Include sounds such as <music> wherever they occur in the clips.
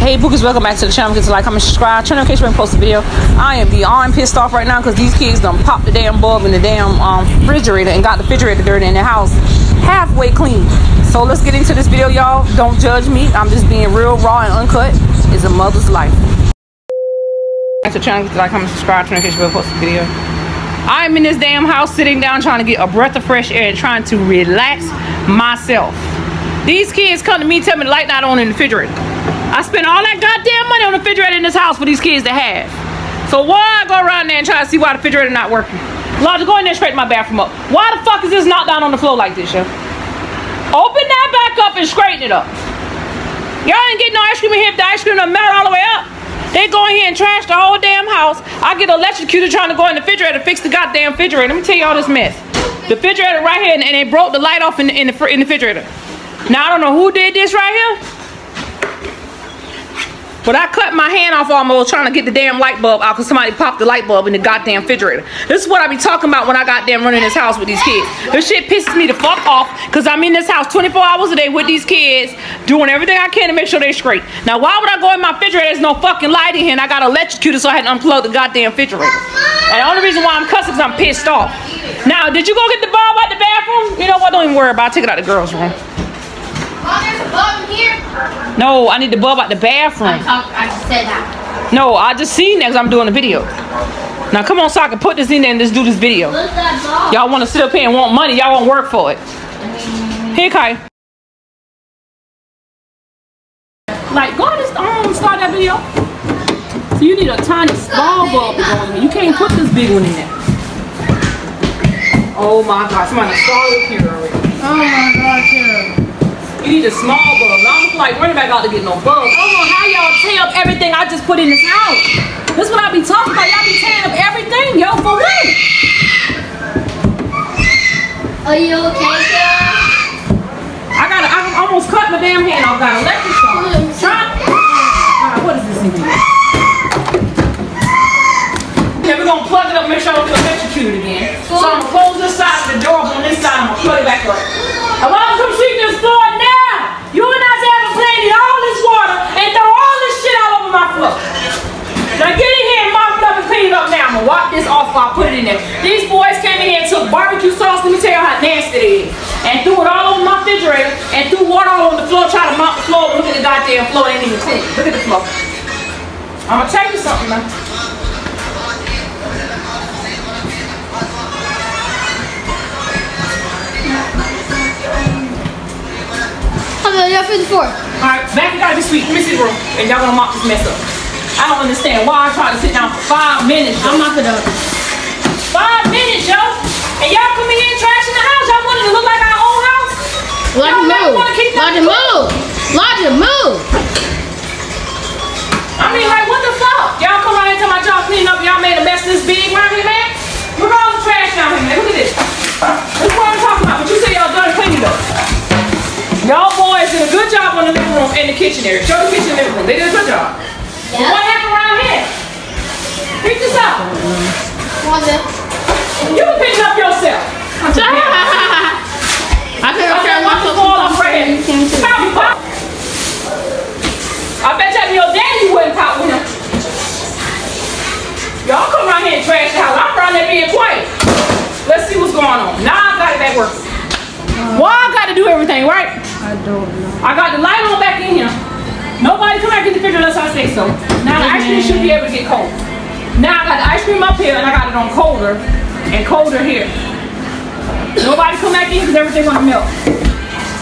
Hey bookers, welcome back to the channel. Get to like, comment, subscribe, turn on notification when I post a video. I am beyond pissed off right now because these kids done popped the damn bulb in the damn um, refrigerator and got the refrigerator dirty in the house halfway clean. So let's get into this video, y'all. Don't judge me. I'm just being real, raw, and uncut. It's a mother's life. The channel. Get to like, comment, subscribe, turn on notification when I post a video. I'm in this damn house sitting down trying to get a breath of fresh air and trying to relax myself. These kids come to me tell me the light not on in the refrigerator. I spent all that goddamn money on the refrigerator in this house for these kids to have. So why I go around there and try to see why the refrigerator not working? Lodge, go in there straighten my bathroom up. Why the fuck is this not down on the floor like this, yo? Open that back up and straighten it up. Y'all ain't getting no ice cream in here if the ice cream done melt all the way up. They go in here and trash the whole damn house. I get electrocuted trying to go in the refrigerator to fix the goddamn refrigerator. Let me tell y'all this mess. The refrigerator right here and, and they broke the light off in in the, in the refrigerator. Now I don't know who did this right here. But I cut my hand off almost trying to get the damn light bulb out because somebody popped the light bulb in the goddamn refrigerator. This is what I be talking about when I got damn running this house with these kids. This shit pisses me the fuck off because I'm in this house 24 hours a day with these kids doing everything I can to make sure they're straight. Now why would I go in my refrigerator? There's no fucking light in here and I got electrocuted so I had to unplug the goddamn refrigerator. And the only reason why I'm cussing is I'm pissed off. Now, did you go get the bulb out the bathroom? You know what? Don't even worry about it. Take it out the girls' room. Oh, there's a bulb in here. No, I need the bulb out the bathroom. I talked. I said that. No, I just seen that because I'm doing a video. Now come on so I can put this in there and just do this video. Look at that bulb. Y'all want to sit up here and want money. Y'all won't work for it. Here, Kai. Like, go ahead and um, start that video. So you need a tiny small bulb to go in here. You can't put this big one in there. Oh my God, somebody started here already. Oh my God, Kara. You need a small bulb. I don't feel like running back out to get no. I don't know how y'all tear up everything I just put in this house. This is what I be talking about. Y'all be tearing up everything, yo, for what? Are you okay, Kara? I got I almost cut my damn hand off. Got electric shock. Try. What is this in here? Okay, we're gonna plug it up, make sure I don't get electrocuted again. So I'm gonna close this side of the door on this side, I'm gonna plug it back up. I want to come sweep this floor now! You and I haven't played in all this water and throw all this shit all over my floor. Now get in here and mop it up and clean it up now. I'm gonna wipe this off while I put it in there. These boys came in here and took barbecue sauce, let me tell you how nasty it is. And threw it all over my refrigerator and threw water all on the floor, trying to mop the floor. Look at the goddamn floor, it ain't even clean. Look at the floor. I'm gonna tell you something now. I'm gonna go the floor. Alright, back gotta be sweet. Let me see the room. And y'all gonna mop this mess up. I don't understand why I try to sit down for five minutes. I'm not gonna. Five minutes, yo. And y'all come in here and trash in the house. Y'all want it to look like our own house? Never move. wanna keep Lodge nothing move. Lodge move. I mean, like, what the fuck? Y'all come around here and tell my y'all clean up. Y'all made a mess this big around here, man. Look at all the trash down here, man. Look at this. This is what I'm talking about. But you say y'all done cleaning up. Y'all boys did a good job on the living room and the kitchen area. Show the kitchen and living room. They did a good job. But What happened around here? Pick this up. Wanda. You can pick it up yourself. <laughs> I couldn't Okay, watch the ball off right here. Pop, pop. I bet you your daddy wouldn't pop with him. Y'all come around here and trash the house. I'm around there being quiet. Let's see what's going on. Now I got it back working. Why I got to do everything, right? I don't know. I got the light on back in here. Nobody come back in the picture unless I say so. Now the ice cream should be able to get cold. Now I got the ice cream up here and I got it on colder and colder here. Nobody come back in because everything gonna melt.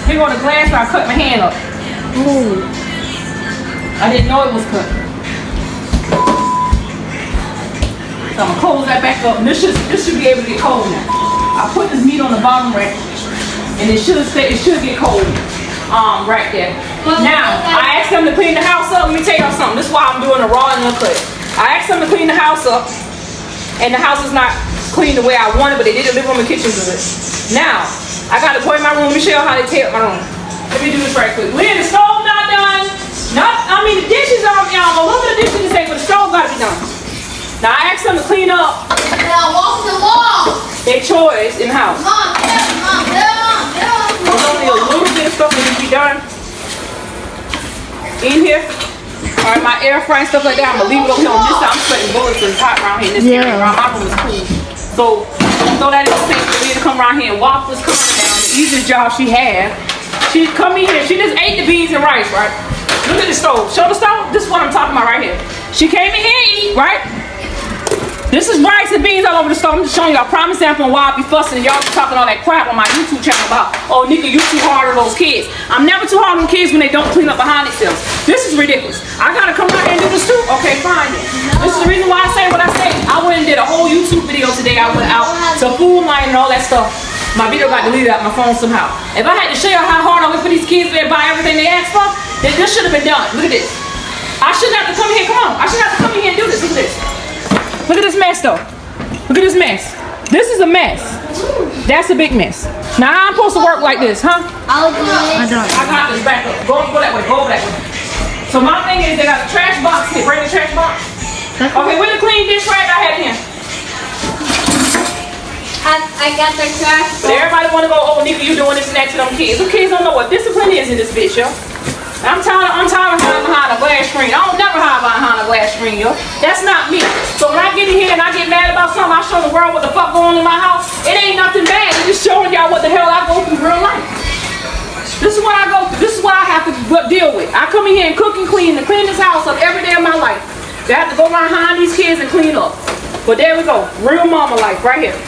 Here go the glass I cut my hand up. Ooh. I didn't know it was cut. So I'm gonna close that back up. This should this should be able to get cold now. I put this meat on the bottom rack, and it should stay. It should get cold. Um, right there. Now I asked them to clean the house up. Let me tell y'all something. This is why I'm doing a raw and uncut. I asked them to clean the house up, and the house is not clean the way I wanted, but they did the living room and kitchen good. Now I gotta go in my room. Let me show y'all how they tear up my room. Let me do this right quick. Lynn, the stove not done. Not, I mean, the dishes are, y'all, a little bit of dishes to take, but the stove gotta be done. Now, I asked them to clean up Now walk the wall. their chores in the house. Mom, get mom, get mom, get There's only a little bit of stuff that needs to be done in here. All right, my air fry and stuff like that, I'm gonna leave it over here on this side. I'm sweating bullets and it's hot around here. This Yeah. area around my room is cool. So throw that the face for me to come around here and walk this corner down. The easiest job she had. She come in here. She just ate the beans and rice, right? Look at the stove. Show the stove. This is what I'm talking about right here. She came in here and eat, right? This is rice and beans all over the stove. I'm just showing y'all prime example on why I be fussing and y'all be talking all that crap on my YouTube channel about, oh, nigga, you too hard on those kids. I'm never too hard on kids when they don't clean up behind themselves. This is ridiculous. I gotta come out here and do this too? Okay, fine. This is the reason why I say what I say. I went and did a whole YouTube video today. I went out to Food Lion and all that stuff. My video got deleted out my phone somehow. If I had to show you how hard I went for these kids to buy everything they asked for, then this should have been done. Look at this. I shouldn't have to come here. Come on. I shouldn't have to come here and do this. Look at this. Look at this mess though. Look at this mess. This is a mess. That's a big mess. Now I'm supposed to work like this, huh? I'll do I it. don't. I got this back up. Go, go that way. Go over that way. So my thing is they got a trash box here. Bring the trash box. That's Okay, where the clean dish rag I had in here? I, I got the trash. But everybody want to go, oh, Nika, you doing this and that to them kids. Them kids don't know what discipline is in this bitch, yo. I'm tired, of, I'm tired of hiding behind a glass screen. I don't never hide behind a glass screen, yo. That's not me. So when I get in here and I get mad about something, I show the world what the fuck going on in my house. It ain't nothing bad. It's just showing y'all what the hell I go through real life. This is what I go through. This is what I have to deal with. I come in here and cook and clean and clean this house up every day of my life. I have to go behind these kids and clean up. But there we go. Real mama life right here.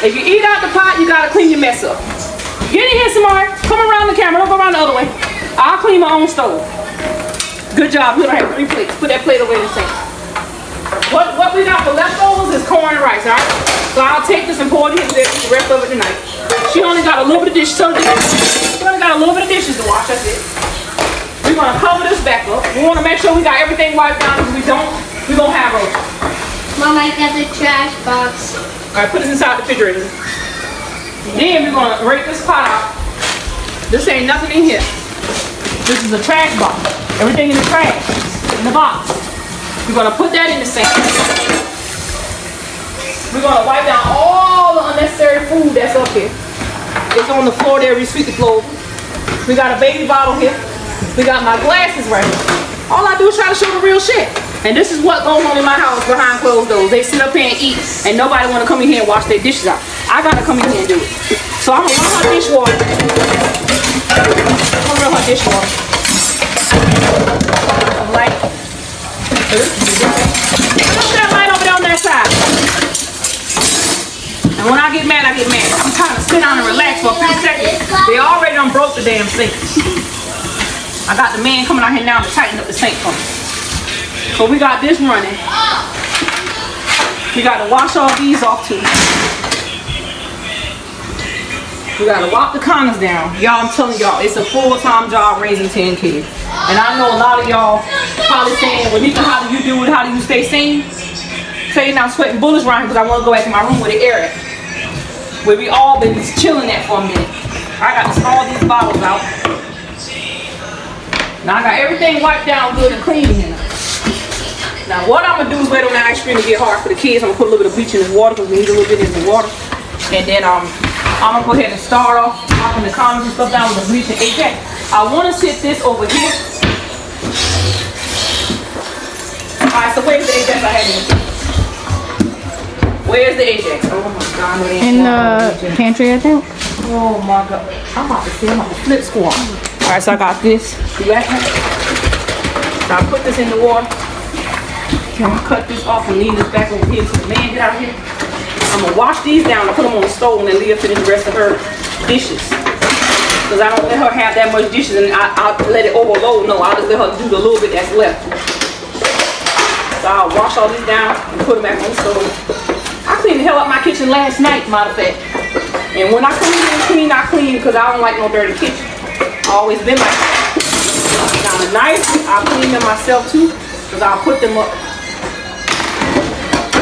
If you eat out the pot, you gotta clean your mess up. Get in here, Samari. Come around the camera. Don't go around the other way. I'll clean my own stove. Good job. You don't have three plates. Put that plate away in the sink. What what we got for leftovers is corn and rice, all right? So I'll take this and pour it in there the rest of it tonight. She only got a little bit of dishes. So she only got a little bit of dishes to wash. That's it. We're gonna cover this back up. We wanna make sure we got everything wiped down. If we don't, we gonna have roaches. Mom, I got the trash box. All right, put this inside the refrigerator. Then we're gonna rake this pot out. This ain't nothing in here. This is a trash box. Everything in the trash, in the box. We're gonna put that in the sink. We're gonna wipe down all the unnecessary food that's up here. It's on the floor there, we sweep the floor. We got a baby bottle here. We got my glasses right here. All I do is try to show the real shit. And this is what goes on in my house behind closed doors. They sit up here and eat, and nobody wanna come in here and wash their dishes out. I gotta come in here and do it. So I'm gonna run her dishwater. That light over on that side. And when I get mad, I get mad. I'm trying to sit down and relax for a few seconds. They already done broke the damn sink. I got the man coming out here now to tighten up the sink for me. So we got this running. We gotta wash all these off too. We gotta walk the counters down. Y'all, I'm telling y'all, it's a full-time job raising 10 kids. And I know a lot of y'all probably saying, well, Nika, how do you do it? How do you stay sane? Tell you now, I'm sweating bullets around here because I want to go back to my room with the air. Where we all been chilling at for a minute. I got to stall these bottles out. Now I got everything wiped down good and clean here. Now what I'm gonna do is wait on the ice cream to get hard for the kids. I'm gonna put a little bit of bleach in this water because we need a little bit in the water. And then um, I'm gonna go ahead and start off popping the condoms and stuff down with the bleach and Ajax. I wanna sit this over here. Alright, so where's the Ajax I had in? Where's the Ajax? Oh my god, In the pantry, I think. Oh my god. I'm about to see, I'm about to flip squat. Alright, so I got this. That? So I put this in the water. I'm gonna cut this off and lean this back over here so the man get out of here. I'm gonna wash these down and put them on the stove and then leave finish the rest of her dishes. Cause I don't let her have that much dishes and I, I'll let it overload. No, I'll just let her do the little bit that's left. So I'll wash all these down and put them back on the stove. I cleaned the hell up my kitchen last night, matter of fact. And when I come in clean, I clean because I don't like no dirty kitchen. I always been like that. Now the knife, I clean them myself too because I'll put them up.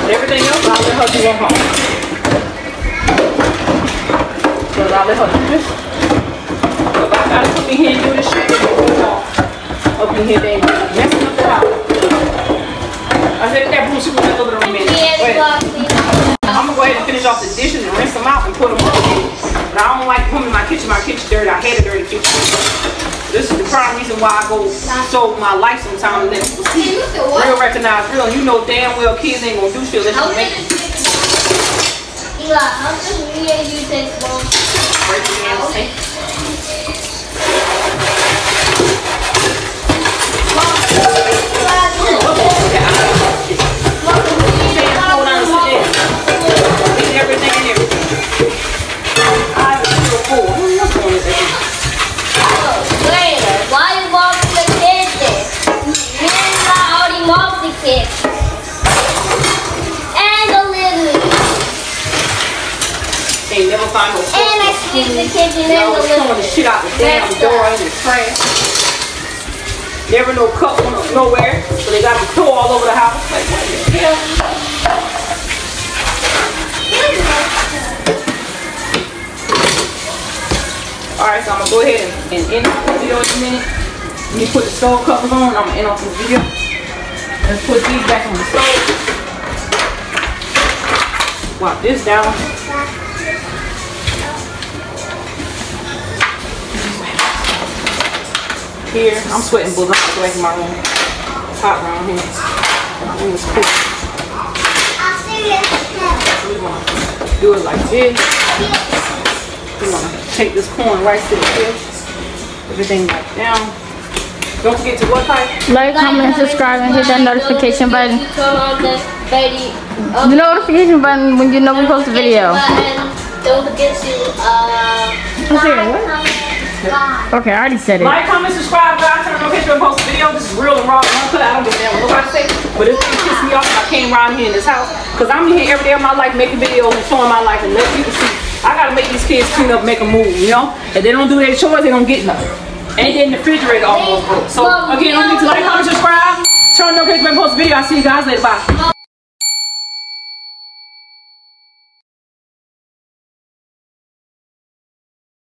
Everything else, I'll let her do at home. Because I'll let her this. So I gotta come in here and do this shit. Up in here, they messing up the house. I said that bullshit was a little minute. I'm gonna go ahead and finish off the dishes and rinse them out and put them up. But I don't like coming in my kitchen. My kitchen dirty. I hate a dirty kitchen. This is the prime reason why I go show my life sometimes and let people see. Real recognize real. You know damn well kids ain't gonna do shit unless you make it. Eli, how does me and you take long? Break the damn sink. Hold on, sit there. Eat everything in here. I was so full. What's going on with that? Wait, why you walk the kids there? Me and Eli already mopped the kids. And the living room. They never find no And I the kitchen and Y'all the was living throwing the shit out the damn door in the trash. Never no cup on nowhere, so they got to throw all over the house. Like, what the hell? Alright, so I'm gonna go ahead and, and end off the video in a minute. Let me put the stove covers on. I'm gonna end off this video. Let's put these back on the stove. Wipe this down. Here, I'm sweating bullets. I'm gonna go back in my room. It's hot around here. My room is cool. We're gonna do it like this. We're gonna take this corn right to the fish. Everything back down. Don't forget to what type? Like, comment, subscribe, and hit that notification button. The notification button when you know we post a video. Button. Don't forget to uh. I'm saying, what? Okay, I already said it. Like, comment, subscribe, guys. Turn on notification and post a video. This is real and raw and uncut. I don't give a damn what nobody say. But this thing pissed me off when I came around here in this house. Because I'm here every day of my life making videos and showing my life and let people see. I gotta make these kids clean up, make a move, you know? If they don't do their chores, they don't get nothing. And then the refrigerator almost broke. So, again, don't forget to like, comment, subscribe. Turn on notification and post a video. I'll see you guys later. Bye.